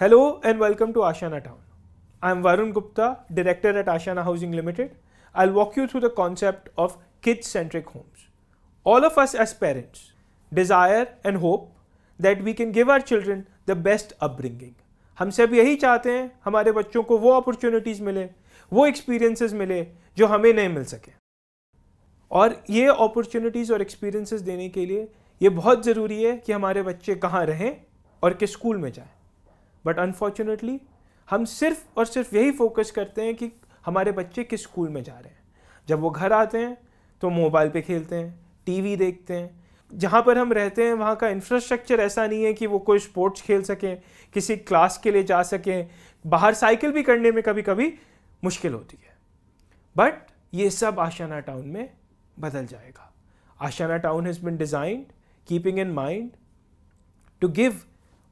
Hello and welcome to Ashiana Town. I'm Varun Gupta, Director at Ashiana Housing Limited. I'll walk you through the concept of kids centric homes. All of us as parents desire and hope that we can give our children the best upbringing. हम सब यही चाहते हैं हमारे बच्चों को वो opportunities मिले वो एक्सपीरियंसेस मिले जो हमें नहीं मिल सके और ये अपॉर्चुनिटीज़ और एक्सपीरियंसेस देने के लिए ये बहुत ज़रूरी है कि हमारे बच्चे कहाँ रहें और किस स्कूल में जाएँ बट अनफॉर्चुनेटली हम सिर्फ़ और सिर्फ़ यही फोकस करते हैं कि हमारे बच्चे किस स्कूल में जा रहे हैं। जब वो घर आते हैं तो मोबाइल पे खेलते हैं टीवी देखते हैं। जहाँ पर हम रहते हैं, वहाँ का इंफ्रास्ट्रक्चर ऐसा नहीं है कि वो कोई स्पोर्ट्स खेल सकें, किसी क्लास के लिए जा सकें। बाहर साइकिल भी करने में कभी कभी मुश्किल होती है। बट ये सब आशाना टाउन में बदल जाएगा। Aashana town has been designed keeping in mind to give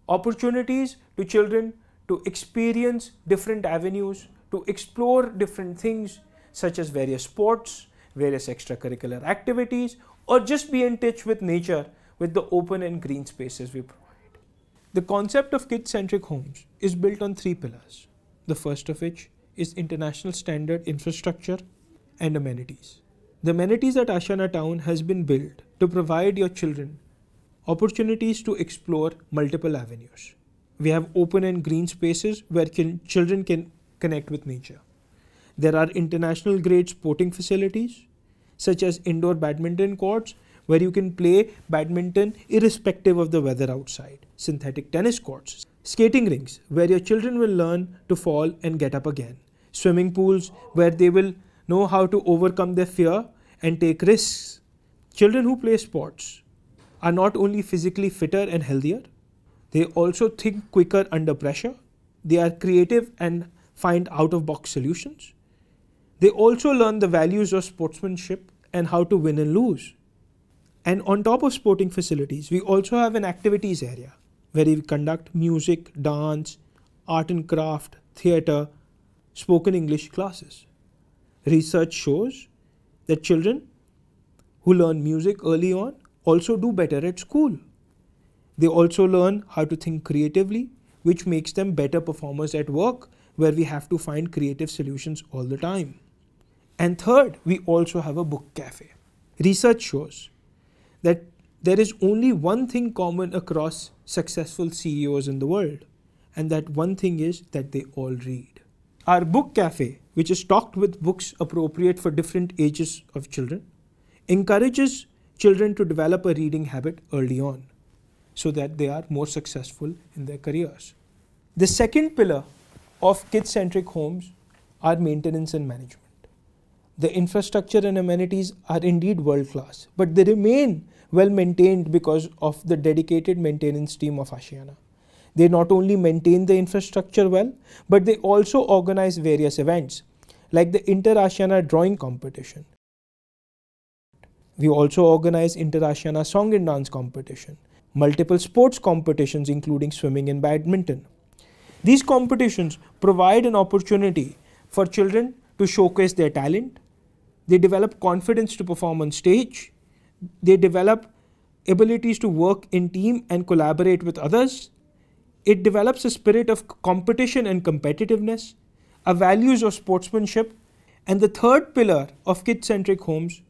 opportunities to children to experience different avenues, to explore different things such as various sports, various extracurricular activities, or just be in touch with nature with the open and green spaces we provide. The concept of kid centric homes is built on three pillars. The first of which is international standard infrastructure and amenities. The amenities at Ashiana town has been built to provide your children opportunities to explore multiple avenues. We have open and green spaces where children can connect with nature. There are international grade sporting facilities such as indoor badminton courts where you can play badminton irrespective of the weather outside, synthetic tennis courts, skating rinks where your children will learn to fall and get up again, swimming pools where they will know how to overcome their fear and take risks. Children who play sports are not only physically fitter and healthier, they also think quicker under pressure. They are creative and find out of box solutions. They also learn the values of sportsmanship and how to win and lose. And on top of sporting facilities, we also have an activities area where we conduct music, dance, art and craft, theatre, spoken English classes. Research shows that children who learn music early on also do better at school. They also learn how to think creatively, which makes them better performers at work, where we have to find creative solutions all the time. And third, we also have a book cafe. Research shows that there is only one thing common across successful CEOs in the world, and that one thing is that they all read. Our book cafe, which is stocked with books appropriate for different ages of children, encourages children to develop a reading habit early on so that they are more successful in their careers. The second pillar of kid centric homes are maintenance and management. The infrastructure and amenities are indeed world class, but they remain well maintained because of the dedicated maintenance team of Ashiana. They not only maintain the infrastructure well, but they also organize various events like the Inter Ashiana drawing competition, we also organize Inter-Ashiana Song and Dance competition, multiple sports competitions including swimming and badminton. These competitions provide an opportunity for children to showcase their talent. They develop confidence to perform on stage. They develop abilities to work in team and collaborate with others. It develops a spirit of competition and competitiveness, a values of sportsmanship, and the third pillar of kid-centric homes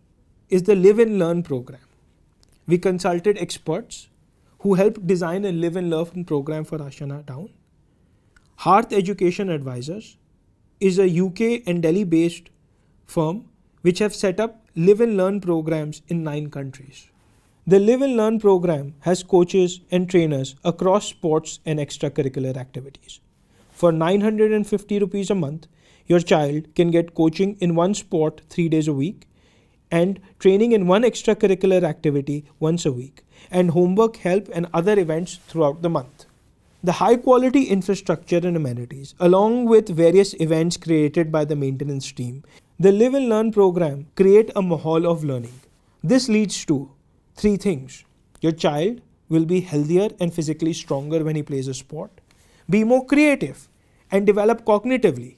is the Live and Learn program. We consulted experts who helped design a Live and Learn program for Ashiana Town. Hearth Education Advisors is a UK and Delhi based firm which have set up Live and Learn programs in nine countries. The Live and Learn program has coaches and trainers across sports and extracurricular activities. For 950 rupees a month, your child can get coaching in one sport 3 days a week and training in one extracurricular activity once a week, and homework help and other events throughout the month. The high quality infrastructure and amenities, along with various events created by the maintenance team, the Live and Learn program create a mahal of learning. This leads to three things. Your child will be healthier and physically stronger when he plays a sport, be more creative, and develop cognitively.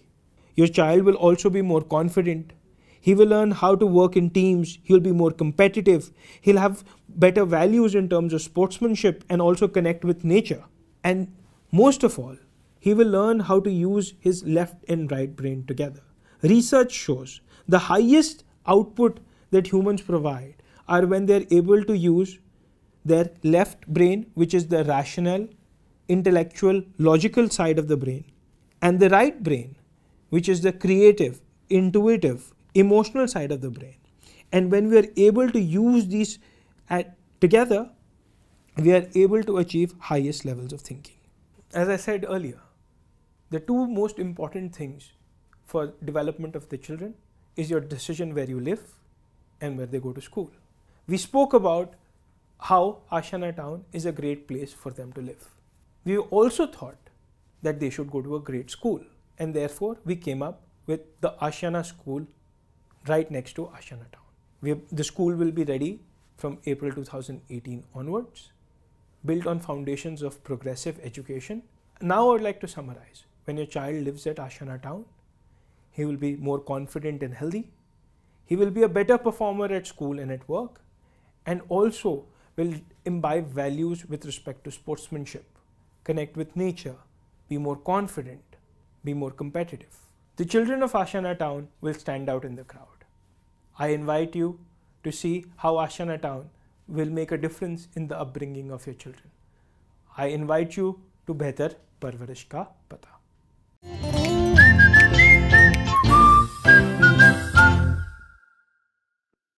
Your child will also be more confident, he will learn how to work in teams. He'll be more competitive. He'll have better values in terms of sportsmanship and also connect with nature. And most of all, he will learn how to use his left and right brain together. Research shows the highest output that humans provide are when they're able to use their left brain, which is the rational, intellectual, logical side of the brain, and the right brain, which is the creative, intuitive, emotional side of the brain. And when we are able to use these at, together, we are able to achieve highest levels of thinking. As I said earlier, the two most important things for development of the children is your decision where you live and where they go to school. We spoke about how Ashiana town is a great place for them to live. We also thought that they should go to a great school and therefore we came up with the Ashiana school right next to Ashiana town. We, the school will be ready from April 2018 onwards, built on foundations of progressive education. Now I would like to summarize. When your child lives at Ashiana town, he will be more confident and healthy. He will be a better performer at school and at work, and also will imbibe values with respect to sportsmanship, connect with nature, be more confident, be more competitive. The children of Ashiana town will stand out in the crowd. I invite you to see how Ashiana town will make a difference in the upbringing of your children. I invite you to Behtar Parvarish Ka Pata.